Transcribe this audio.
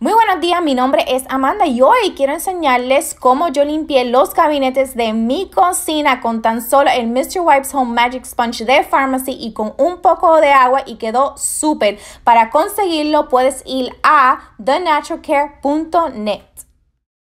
Muy buenos días, mi nombre es Amanda y hoy quiero enseñarles cómo yo limpié los gabinetes de mi cocina con tan solo el Mr. Wipes Home Magic Sponge de Pharmacy y con un poco de agua y quedó súper. Para conseguirlo puedes ir a thenaturalcare.net.